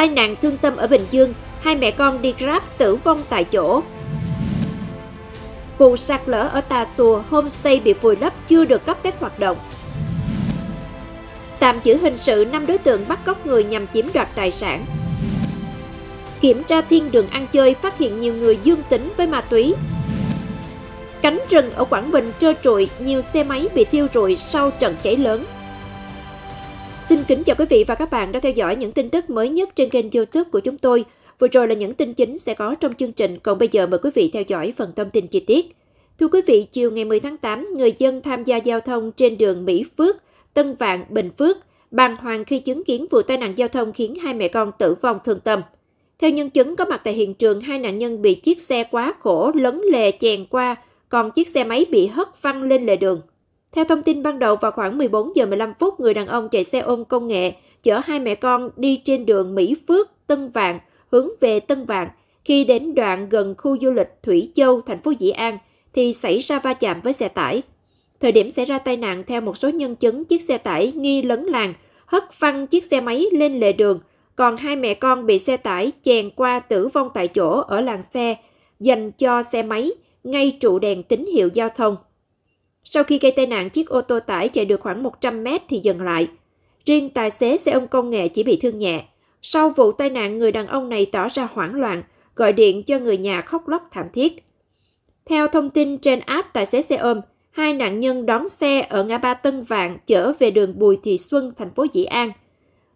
Tai nạn thương tâm ở Bình Dương, hai mẹ con đi Grab tử vong tại chỗ. Vụ sạt lở ở Tà Xùa, homestay bị vùi lấp chưa được cấp phép hoạt động. Tạm giữ hình sự 5 đối tượng bắt cóc người nhằm chiếm đoạt tài sản. Kiểm tra thiên đường ăn chơi phát hiện nhiều người dương tính với ma túy. Cánh rừng ở Quảng Bình trơ trụi, nhiều xe máy bị thiêu rụi sau trận cháy lớn. Xin kính chào quý vị và các bạn đã theo dõi những tin tức mới nhất trên kênh youtube của chúng tôi. Vừa rồi là những tin chính sẽ có trong chương trình, còn bây giờ mời quý vị theo dõi phần thông tin chi tiết. Thưa quý vị, chiều ngày 10 tháng 8, người dân tham gia giao thông trên đường Mỹ Phước, Tân Vạn, Bình Phước, bàng hoàng khi chứng kiến vụ tai nạn giao thông khiến hai mẹ con tử vong thương tâm. Theo nhân chứng có mặt tại hiện trường, hai nạn nhân bị chiếc xe quá khổ lấn lề chèn qua, còn chiếc xe máy bị hất văng lên lề đường. Theo thông tin ban đầu vào khoảng 14 giờ 15 phút, người đàn ông chạy xe ôm công nghệ chở hai mẹ con đi trên đường Mỹ Phước, Tân Vạn, hướng về Tân Vạn. Khi đến đoạn gần khu du lịch Thủy Châu, thành phố Dĩ An, thì xảy ra va chạm với xe tải. Thời điểm xảy ra tai nạn, theo một số nhân chứng, chiếc xe tải nghi lấn làng, hất văng chiếc xe máy lên lề đường, còn hai mẹ con bị xe tải chèn qua tử vong tại chỗ ở làng xe dành cho xe máy, ngay trụ đèn tín hiệu giao thông. Sau khi gây tai nạn, chiếc ô tô tải chạy được khoảng 100 mét thì dừng lại. Riêng tài xế xe ôm công nghệ chỉ bị thương nhẹ. Sau vụ tai nạn, người đàn ông này tỏ ra hoảng loạn, gọi điện cho người nhà khóc lóc thảm thiết. Theo thông tin trên app tài xế xe ôm, hai nạn nhân đón xe ở ngã ba Tân Vạn chở về đường Bùi Thị Xuân, thành phố Dĩ An.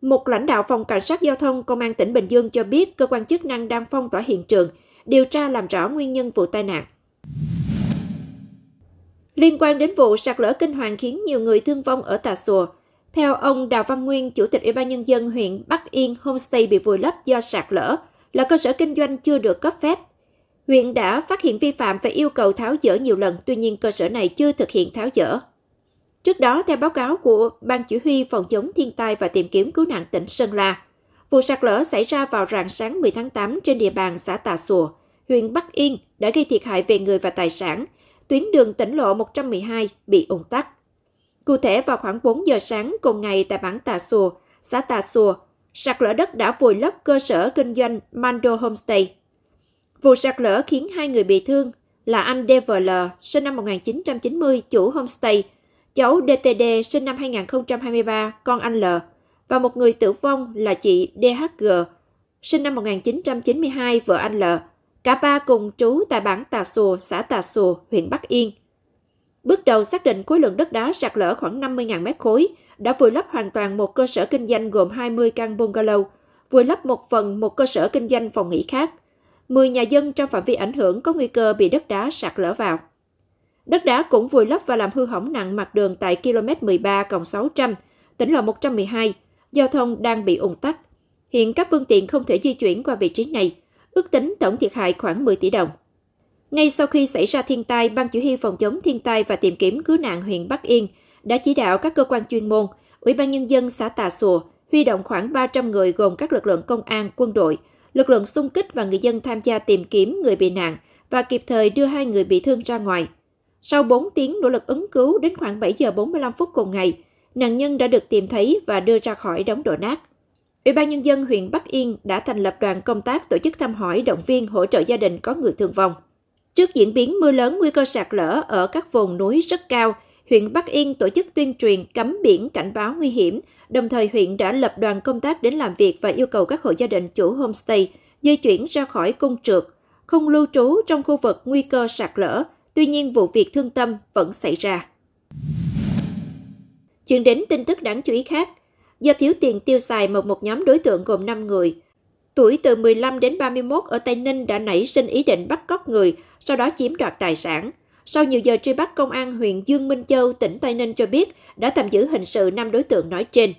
Một lãnh đạo phòng cảnh sát giao thông công an tỉnh Bình Dương cho biết cơ quan chức năng đang phong tỏa hiện trường, điều tra làm rõ nguyên nhân vụ tai nạn. Liên quan đến vụ sạt lở kinh hoàng khiến nhiều người thương vong ở Tà sùa, theo ông Đào Văn Nguyên, Chủ tịch Ủy ban Nhân dân huyện Bắc Yên, homestay bị vùi lấp do sạt lở, là cơ sở kinh doanh chưa được cấp phép. Huyện đã phát hiện vi phạm và yêu cầu tháo dỡ nhiều lần, tuy nhiên cơ sở này chưa thực hiện tháo dỡ. Trước đó, theo báo cáo của Ban Chỉ huy Phòng chống thiên tai và tìm kiếm cứu nạn tỉnh Sơn La, vụ sạt lở xảy ra vào rạng sáng 10 tháng 8 trên địa bàn xã Tà sùa huyện Bắc Yên đã gây thiệt hại về người và tài sản, tuyến đường tỉnh lộ 112 bị ủng tắc. Cụ thể vào khoảng 4 giờ sáng cùng ngày tại bản Tà Xùa, xã Tà Xùa, sạt lở đất đã vùi lấp cơ sở kinh doanh Mando Homestay. Vụ sạt lở khiến hai người bị thương là anh DVL, sinh năm 1990, chủ homestay, cháu DTD, sinh năm 2023, con anh L, và một người tử vong là chị DHG, sinh năm 1992, vợ anh L, Cả ba cùng trú tại bản Tà Sùa, xã Tà Sùa, huyện Bắc Yên. Bước đầu xác định khối lượng đất đá sạt lở khoảng 50.000 mét khối, đã vùi lấp hoàn toàn một cơ sở kinh doanh gồm 20 căn bungalow, vùi lấp một phần một cơ sở kinh doanh phòng nghỉ khác. 10 nhà dân trong phạm vi ảnh hưởng có nguy cơ bị đất đá sạt lở vào. Đất đá cũng vùi lấp và làm hư hỏng nặng mặt đường tại km 13 600, tỉnh lộ 112, giao thông đang bị ủng tắc. Hiện các phương tiện không thể di chuyển qua vị trí này, ước tính tổng thiệt hại khoảng 10 tỷ đồng. Ngay sau khi xảy ra thiên tai, Ban Chỉ huy phòng chống thiên tai và tìm kiếm cứu nạn huyện Bắc Yên đã chỉ đạo các cơ quan chuyên môn, Ủy ban Nhân dân xã Tà Sùa huy động khoảng 300 người gồm các lực lượng công an, quân đội, lực lượng xung kích và người dân tham gia tìm kiếm người bị nạn và kịp thời đưa hai người bị thương ra ngoài. Sau 4 tiếng nỗ lực ứng cứu đến khoảng 7 giờ 45 phút cùng ngày, nạn nhân đã được tìm thấy và đưa ra khỏi đống đổ nát. Ủy ban Nhân dân huyện Bắc Yên đã thành lập đoàn công tác tổ chức thăm hỏi động viên hỗ trợ gia đình có người thương vong. Trước diễn biến mưa lớn nguy cơ sạt lở ở các vùng núi rất cao, huyện Bắc Yên tổ chức tuyên truyền cấm biển cảnh báo nguy hiểm, đồng thời huyện đã lập đoàn công tác đến làm việc và yêu cầu các hộ gia đình chủ homestay di chuyển ra khỏi cung trượt, không lưu trú trong khu vực nguy cơ sạt lở, tuy nhiên vụ việc thương tâm vẫn xảy ra. Chuyển đến tin tức đáng chú ý khác, Do thiếu tiền tiêu xài một một nhóm đối tượng gồm 5 người, tuổi từ 15 đến 31 ở Tây Ninh đã nảy sinh ý định bắt cóc người, sau đó chiếm đoạt tài sản. Sau nhiều giờ truy bắt, Công an huyện Dương Minh Châu, tỉnh Tây Ninh cho biết đã tạm giữ hình sự 5 đối tượng nói trên.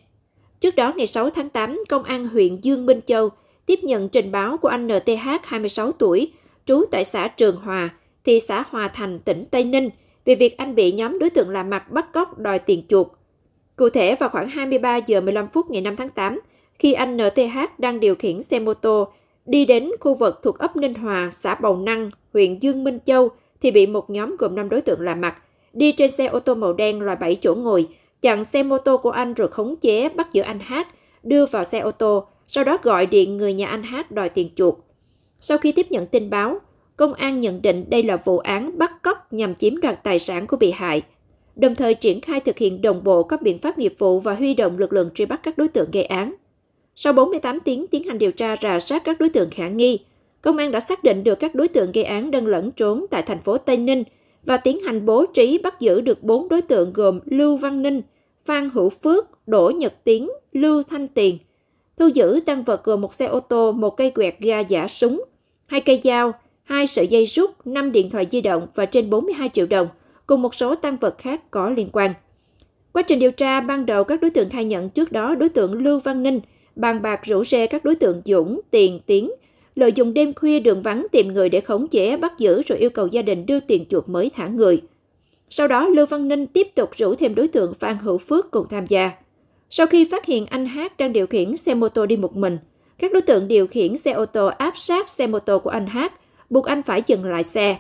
Trước đó, ngày 6 tháng 8, Công an huyện Dương Minh Châu tiếp nhận trình báo của anh NTH, 26 tuổi, trú tại xã Trường Hòa, thị xã Hòa Thành, tỉnh Tây Ninh, về việc anh bị nhóm đối tượng lạ mặt bắt cóc đòi tiền chuộc. Cụ thể vào khoảng 23 giờ 15 phút ngày 5 tháng 8, khi anh NTH đang điều khiển xe mô tô đi đến khu vực thuộc ấp Ninh Hòa, xã Bầu Năng, huyện Dương Minh Châu thì bị một nhóm gồm 5 đối tượng lạ mặt đi trên xe ô tô màu đen loại 7 chỗ ngồi, chặn xe mô tô của anh rồi khống chế bắt giữ anh Hát, đưa vào xe ô tô, sau đó gọi điện người nhà anh Hát đòi tiền chuộc. Sau khi tiếp nhận tin báo, công an nhận định đây là vụ án bắt cóc nhằm chiếm đoạt tài sản của bị hại, đồng thời triển khai thực hiện đồng bộ các biện pháp nghiệp vụ và huy động lực lượng truy bắt các đối tượng gây án. Sau 48 tiếng tiến hành điều tra rà soát các đối tượng khả nghi, công an đã xác định được các đối tượng gây án đang lẫn trốn tại thành phố Tây Ninh và tiến hành bố trí bắt giữ được 4 đối tượng gồm Lưu Văn Ninh, Phan Hữu Phước, Đỗ Nhật Tiến, Lưu Thanh Tiền. Thu giữ tăng vật gồm một xe ô tô, một cây quẹt ga giả súng, hai cây dao, hai sợi dây rút, 5 điện thoại di động và trên 42 triệu đồng, cùng một số tăng vật khác có liên quan. Quá trình điều tra, ban đầu các đối tượng khai nhận trước đó đối tượng Lưu Văn Ninh bàn bạc rủ rê các đối tượng Dũng, Tiền, Tiến, lợi dụng đêm khuya đường vắng tìm người để khống chế, bắt giữ rồi yêu cầu gia đình đưa tiền chuộc mới thả người. Sau đó, Lưu Văn Ninh tiếp tục rủ thêm đối tượng Phan Hữu Phước cùng tham gia. Sau khi phát hiện anh Hát đang điều khiển xe mô tô đi một mình, các đối tượng điều khiển xe ô tô áp sát xe mô tô của anh Hát, buộc anh phải dừng lại xe.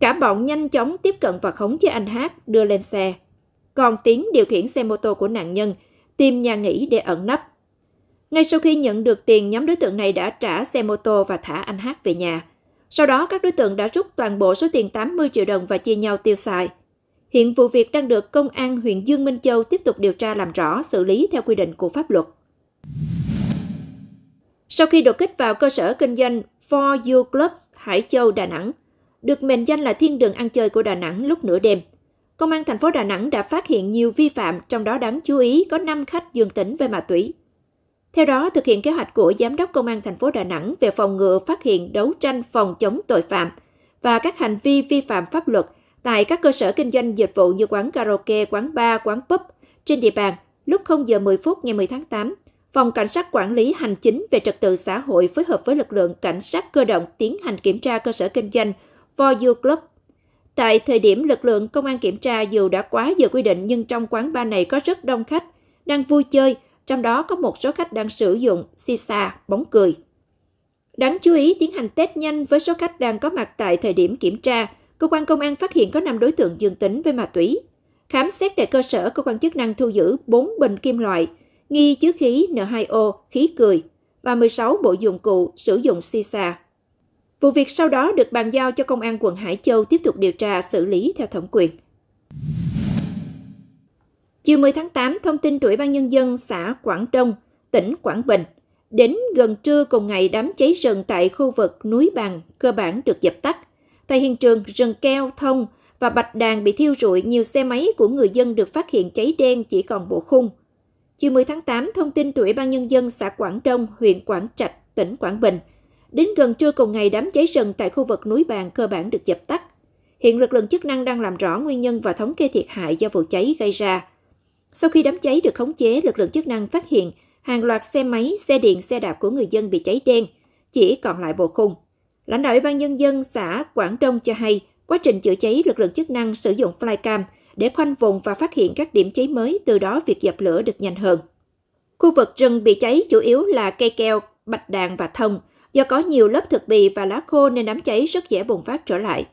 Cả bọn nhanh chóng tiếp cận và khống chế anh Hát, đưa lên xe. Còn Tiến điều khiển xe mô tô của nạn nhân, tìm nhà nghỉ để ẩn nấp. Ngay sau khi nhận được tiền, nhóm đối tượng này đã trả xe mô tô và thả anh Hát về nhà. Sau đó, các đối tượng đã rút toàn bộ số tiền 80 triệu đồng và chia nhau tiêu xài. Hiện vụ việc đang được Công an huyện Dương Minh Châu tiếp tục điều tra làm rõ, xử lý theo quy định của pháp luật. Sau khi đột kích vào cơ sở kinh doanh For You Club Hải Châu, Đà Nẵng, được mệnh danh là thiên đường ăn chơi của Đà Nẵng lúc nửa đêm, Công an thành phố Đà Nẵng đã phát hiện nhiều vi phạm, trong đó đáng chú ý có 5 khách dương tính với ma túy. Theo đó, thực hiện kế hoạch của Giám đốc Công an thành phố Đà Nẵng về phòng ngừa phát hiện đấu tranh phòng chống tội phạm và các hành vi vi phạm pháp luật tại các cơ sở kinh doanh dịch vụ như quán karaoke, quán bar, quán pub trên địa bàn lúc 0 giờ 10 phút ngày 10 tháng 8, Phòng Cảnh sát Quản lý Hành chính về Trật tự xã hội phối hợp với lực lượng Cảnh sát cơ động tiến hành kiểm tra cơ sở kinh doanh For You Club. Tại thời điểm lực lượng công an kiểm tra dù đã quá giờ quy định nhưng trong quán bar này có rất đông khách đang vui chơi, trong đó có một số khách đang sử dụng sisa, bóng cười. Đáng chú ý, tiến hành test nhanh với số khách đang có mặt tại thời điểm kiểm tra, cơ quan công an phát hiện có 5 đối tượng dương tính với ma túy. Khám xét tại cơ sở, cơ quan chức năng thu giữ 4 bình kim loại, nghi chứa khí N2O, khí cười và 16 bộ dụng cụ sử dụng sisa. Vụ việc sau đó được bàn giao cho Công an quận Hải Châu tiếp tục điều tra xử lý theo thẩm quyền. Chiều 10 tháng 8, thông tin tuổi ban nhân dân xã Quảng Đông, tỉnh Quảng Bình. Đến gần trưa cùng ngày, đám cháy rừng tại khu vực núi Bằng cơ bản được dập tắt. Tại hiện trường, rừng keo, thông và bạch đàn bị thiêu rụi, nhiều xe máy của người dân được phát hiện cháy đen chỉ còn bộ khung. Chiều 10 tháng 8, thông tin tuổi ban nhân dân xã Quảng Đông, huyện Quảng Trạch, tỉnh Quảng Bình. Đến gần trưa cùng ngày, đám cháy rừng tại khu vực núi Bàn cơ bản được dập tắt. Hiện lực lượng chức năng đang làm rõ nguyên nhân và thống kê thiệt hại do vụ cháy gây ra. Sau khi đám cháy được khống chế, lực lượng chức năng phát hiện hàng loạt xe máy, xe điện, xe đạp của người dân bị cháy đen, chỉ còn lại bộ khung. Lãnh đạo Ủy ban Nhân dân xã Quảng Đông cho hay, quá trình chữa cháy, lực lượng chức năng sử dụng flycam để khoanh vùng và phát hiện các điểm cháy mới, từ đó việc dập lửa được nhanh hơn. Khu vực rừng bị cháy chủ yếu là cây keo, bạch đàn và thông. Do có nhiều lớp thực bì và lá khô nên đám cháy rất dễ bùng phát trở lại.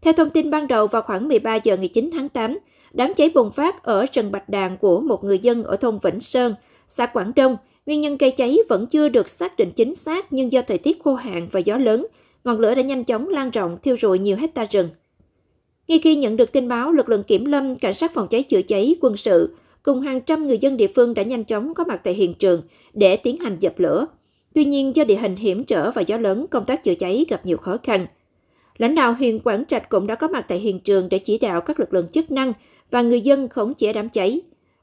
Theo thông tin ban đầu vào khoảng 13 giờ ngày 9 tháng 8, đám cháy bùng phát ở rừng bạch đàn của một người dân ở thôn Vĩnh Sơn, xã Quảng Đông. Nguyên nhân gây cháy vẫn chưa được xác định chính xác nhưng do thời tiết khô hạn và gió lớn, ngọn lửa đã nhanh chóng lan rộng thiêu rụi nhiều hecta rừng. Ngay khi nhận được tin báo, lực lượng kiểm lâm, cảnh sát phòng cháy chữa cháy, quân sự cùng hàng trăm người dân địa phương đã nhanh chóng có mặt tại hiện trường để tiến hành dập lửa. Tuy nhiên, do địa hình hiểm trở và gió lớn, công tác chữa cháy gặp nhiều khó khăn. Lãnh đạo huyện Quảng Trạch cũng đã có mặt tại hiện trường để chỉ đạo các lực lượng chức năng và người dân khống chế đám cháy.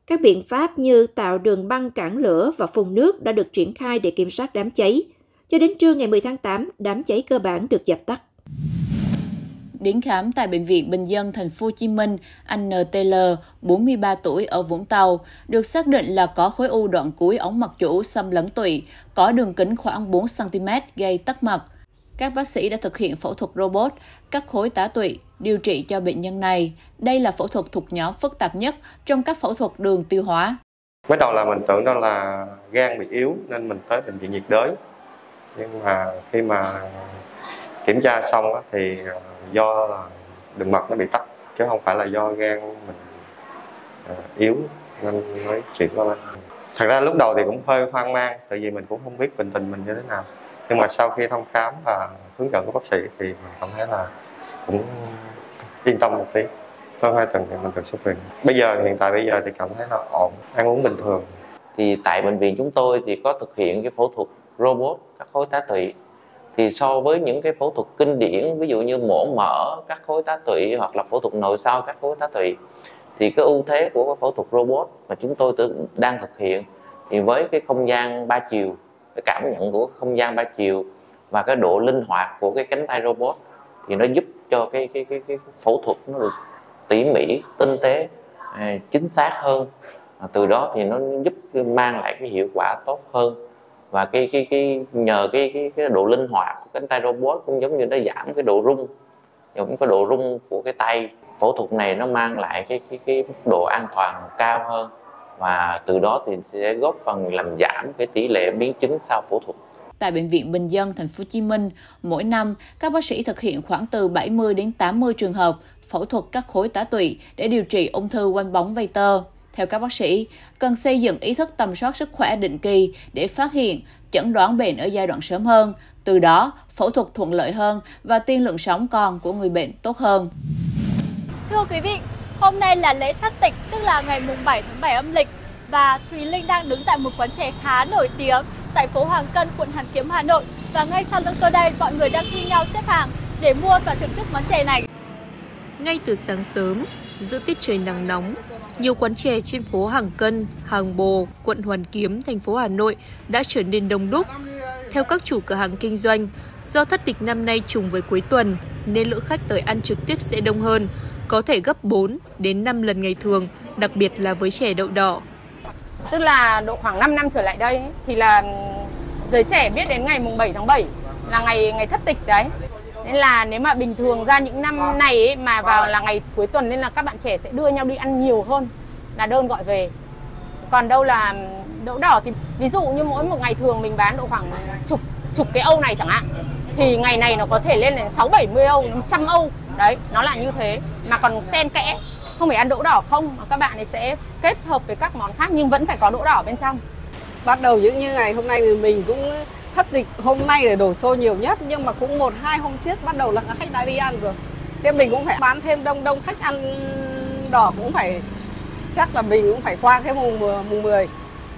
Các biện pháp như tạo đường băng cản lửa và phun nước đã được triển khai để kiểm soát đám cháy. Cho đến trưa ngày 10 tháng 8, đám cháy cơ bản được dập tắt. Đến khám tại Bệnh viện Bình dân Thành phố Hồ Chí Minh, anh NTL, 43 tuổi ở Vũng Tàu, được xác định là có khối u đoạn cuối ống mật chủ xâm lấn tụy, có đường kính khoảng 4 cm gây tắc mật. Các bác sĩ đã thực hiện phẫu thuật robot cắt khối tá tụy, điều trị cho bệnh nhân này. Đây là phẫu thuật thuộc nhóm phức tạp nhất trong các phẫu thuật đường tiêu hóa. Mới đầu là mình tưởng đó là gan bị yếu nên mình tới bệnh viện nhiệt đới. Nhưng mà khi mà kiểm tra xong thì à, do là đường mật nó bị tắc chứ không phải là do gan mình ờ, yếu, nên mới chuyển qua bên thật ra lúc đầu thì cũng hơi hoang mang, tại vì mình cũng không biết bệnh tình mình như thế nào. Nhưng mà sau khi thăm khám và hướng dẫn của bác sĩ thì mình cảm thấy là cũng yên tâm một tí. Sau hai tuần thì mình được xuất viện. Bây giờ, hiện tại bây giờ thì cảm thấy là ổn, ăn uống bình thường. Thì tại bệnh viện chúng tôi thì có thực hiện cái phẫu thuật robot các khối tá tụy thì so với những cái phẫu thuật kinh điển ví dụ như mổ mở các khối tá tụy hoặc là phẫu thuật nội soi các khối tá tụy thì cái ưu thế của cái phẫu thuật robot mà chúng tôi đang thực hiện thì với cái không gian ba chiều cái cảm nhận của không gian ba chiều và cái độ linh hoạt của cái cánh tay robot thì nó giúp cho cái cái cái, cái phẫu thuật nó được tỉ mỉ tinh tế à, chính xác hơn. Từ đó thì nó giúp mang lại cái hiệu quả tốt hơn và cái cái cái nhờ cái cái, cái độ linh hoạt của cánh tay robot cũng giống như nó giảm cái độ rung giống cái độ rung của cái tay phẫu thuật này nó mang lại cái cái cái độ an toàn cao hơn và từ đó thì sẽ góp phần làm giảm cái tỷ lệ biến chứng sau phẫu thuật. Tại bệnh viện Bình dân thành phố Hồ Chí Minh, mỗi năm các bác sĩ thực hiện khoảng từ 70 đến 80 trường hợp phẫu thuật các khối tá tụy để điều trị ung thư quanh bóng vây tơ. Theo các bác sĩ, cần xây dựng ý thức tầm soát sức khỏe định kỳ để phát hiện, chẩn đoán bệnh ở giai đoạn sớm hơn, từ đó phẫu thuật thuận lợi hơn và tiên lượng sống còn của người bệnh tốt hơn. Thưa quý vị, hôm nay là lễ thất tịch tức là ngày mùng 7 tháng 7 âm lịch và Thùy Linh đang đứng tại một quán chè khá nổi tiếng tại phố Hoàng Cân, quận Hoàn Kiếm, Hà Nội và ngay sau lưng tôi đây mọi người đang thi nhau xếp hàng để mua và thưởng thức món chè này. Ngay từ sáng sớm, giữa tiết trời nắng nóng, nhiều quán chè trên phố Hàng Cân, Hàng Bồ, quận Hoàn Kiếm, thành phố Hà Nội đã trở nên đông đúc. Theo các chủ cửa hàng kinh doanh, do thất tịch năm nay trùng với cuối tuần nên lượng khách tới ăn trực tiếp sẽ đông hơn, có thể gấp 4 đến 5 lần ngày thường, đặc biệt là với chè đậu đỏ. Tức là độ khoảng 5 năm trở lại đây thì là giới trẻ biết đến ngày mùng 7 tháng 7 là ngày ngày thất tịch đấy. Nên là nếu mà bình thường ra những năm này ấy, mà vào là ngày cuối tuần nên là các bạn trẻ sẽ đưa nhau đi ăn nhiều hơn là đơn gọi về. Còn đâu là đậu đỏ thì ví dụ như mỗi một ngày thường mình bán độ khoảng chục chục cái âu này chẳng hạn thì ngày này nó có thể lên đến 6 70 âu, 100 âu. Đấy, nó là như thế mà còn xen kẽ không phải ăn đỗ đỏ không mà các bạn ấy sẽ kết hợp với các món khác nhưng vẫn phải có đỗ đỏ bên trong bắt đầu những như ngày hôm nay thì mình cũng thất dịch hôm nay để đổ xô nhiều nhất nhưng mà cũng một hai hôm trước bắt đầu là khách đã đi ăn rồi. Thế mình cũng phải bán thêm đông đông khách ăn đỏ cũng phải chắc là mình cũng phải qua cái mùng mùng 10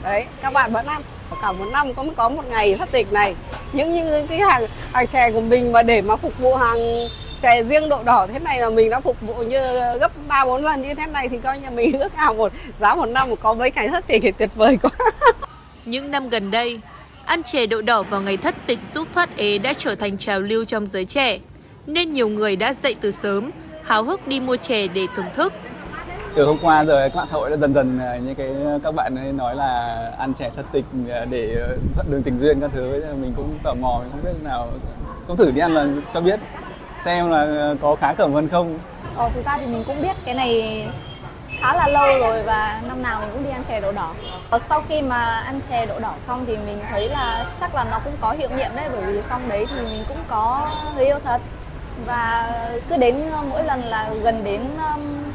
đấy các bạn vẫn ăn. Cả một năm có có một ngày thất tịch này. Những những cái hàng hàng chè của mình mà để mà phục vụ hàng chè riêng độ đỏ thế này là mình đã phục vụ như gấp ba bốn lần như thế này thì coi như mình ước ao một giá một năm có mấy ngày thất tịch thì tuyệt vời quá. Những năm gần đây, ăn chè đậu đỏ vào ngày thất tịch giúp thoát ế đã trở thành trào lưu trong giới trẻ, nên nhiều người đã dậy từ sớm, háo hức đi mua chè để thưởng thức. Từ hôm qua rồi các mạng xã hội đã dần dần à, như cái các bạn ấy nói là ăn chè thất tịch à, để thuận đường tình duyên các thứ mình cũng tò mò mình không biết nào cũng thử đi ăn là cho biết xem là có khá cẩm hơn không Ờ, thực ra thì mình cũng biết cái này khá là lâu rồi và năm nào mình cũng đi ăn chè đậu đỏ. Sau khi mà ăn chè đậu đỏ xong thì mình thấy là chắc là nó cũng có hiệu nghiệm đấy bởi vì xong đấy thì mình cũng có người yêu thật và cứ đến ờ, mỗi lần là gần đến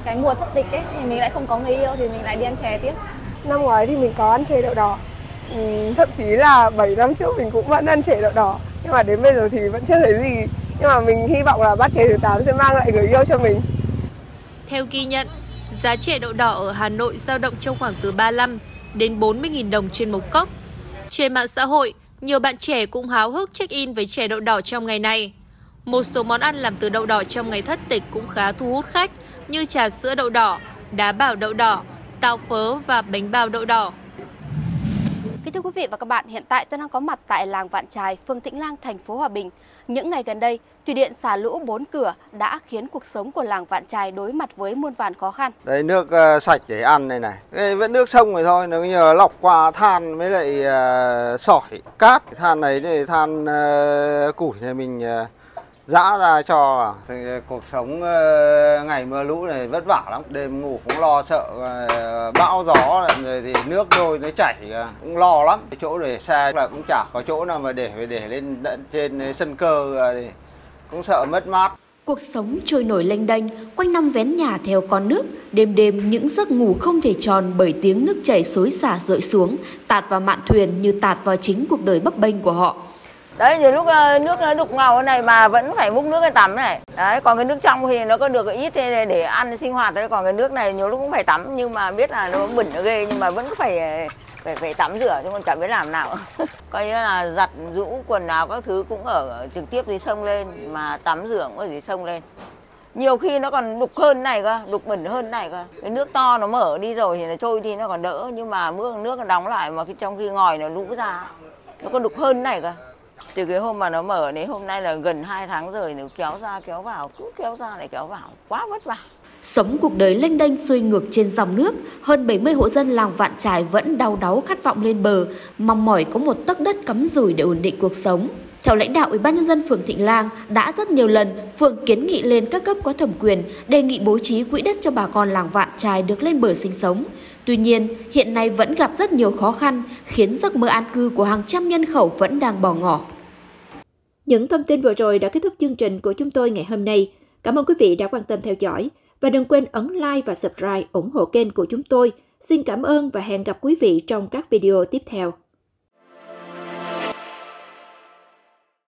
cái mùa thất tịch ấy thì mình lại không có người yêu thì mình lại đi ăn chè tiếp. Năm ngoái thì mình có ăn chè đậu đỏ. Ừ, thậm chí là 7 năm trước mình cũng vẫn ăn chè đậu đỏ nhưng mà đến bây giờ thì vẫn chưa thấy gì nhưng mà mình hy vọng là bát chè thứ 8 sẽ mang lại người yêu cho mình. Theo ghi nhận, giá chè đậu đỏ ở Hà Nội dao động trong khoảng từ 35 đến 40.000 đồng trên một cốc. Trên mạng xã hội, nhiều bạn trẻ cũng háo hức check-in với chè đậu đỏ trong ngày này. Một số món ăn làm từ đậu đỏ trong ngày thất tịch cũng khá thu hút khách như trà sữa đậu đỏ, đá bảo đậu đỏ, tàu phớ và bánh bao đậu đỏ. Kính thưa quý vị và các bạn, hiện tại tôi đang có mặt tại làng Vạn Trài, phường Tĩnh Lang, thành phố Hòa Bình. Những ngày gần đây, thủy điện xả lũ bốn cửa đã khiến cuộc sống của làng Vạn Trài đối mặt với muôn vàn khó khăn. Đây nước uh, sạch để ăn này này, Đây vẫn nước sông rồi thôi, nó nhờ lọc qua than với lại uh, sỏi, cát. Than này thì than uh, củi này mình uh, dã ra cho thì cuộc sống ngày mưa lũ này vất vả lắm. Đêm ngủ cũng lo sợ bão gió rồi thì nước đôi nó chảy cũng lo lắm. Cái chỗ để xe là cũng chả có chỗ nào mà để để lên trên sân cơ thì cũng sợ mất mát. Cuộc sống trôi nổi lênh đênh, quanh năm vén nhà theo con nước, đêm đêm những giấc ngủ không thể tròn bởi tiếng nước chảy xối xả rội xuống, tạt vào mạn thuyền như tạt vào chính cuộc đời bấp bênh của họ. Đấy, nhiều lúc ờ, nước nó đục ngầu này mà vẫn phải múc nước để tắm này. Đấy, còn cái nước trong thì nó có được ít thế để ăn sinh hoạt thôi, còn cái nước này nhiều lúc cũng phải tắm nhưng mà biết là nó bẩn nó ghê nhưng mà vẫn phải phải phải tắm rửa chứ còn chẳng biết làm nào. Coi như là giặt rũ quần áo các thứ cũng ở trực tiếp dưới sông lên mà tắm rửa cũng ở dưới sông lên. Nhiều khi nó còn đục hơn này cơ, đục bẩn hơn này cơ. Cái nước to nó mở đi rồi thì nó trôi đi nó còn đỡ nhưng mà mưa nước nó đóng lại mà khi trong khi ngòi nó lũ ra nó còn đục hơn này cơ từ cái hôm mà nó mở đến hôm nay là gần 2 tháng rồi nếu kéo ra kéo vào cứ kéo ra lại kéo vào quá vất vả Sống cuộc đời lênh đênh xuôi ngược trên dòng nước, hơn 70 hộ dân làng Vạn Trài vẫn đau đáu khát vọng lên bờ, mong mỏi có một tấc đất cắm rủi để ổn định cuộc sống. Theo lãnh đạo Ủy ban nhân dân phường Thịnh Lang đã rất nhiều lần phường kiến nghị lên các cấp có thẩm quyền đề nghị bố trí quỹ đất cho bà con làng Vạn Trài được lên bờ sinh sống. Tuy nhiên, hiện nay vẫn gặp rất nhiều khó khăn, khiến giấc mơ an cư của hàng trăm nhân khẩu vẫn đang bỏ ngỏ. Những thông tin vừa rồi đã kết thúc chương trình của chúng tôi ngày hôm nay. Cảm ơn quý vị đã quan tâm theo dõi và đừng quên ấn like và subscribe ủng hộ kênh của chúng tôi. Xin cảm ơn và hẹn gặp quý vị trong các video tiếp theo.